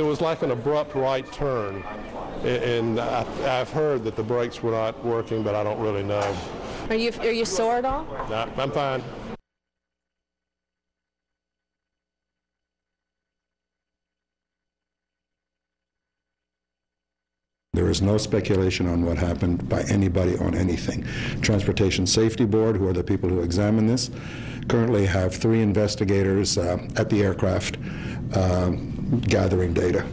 It was like an abrupt right turn, and I, I've heard that the brakes were not working, but I don't really know. Are you are you sore at all? No, I'm fine. There is no speculation on what happened by anybody on anything. Transportation Safety Board, who are the people who examine this, currently have three investigators uh, at the aircraft uh, gathering data.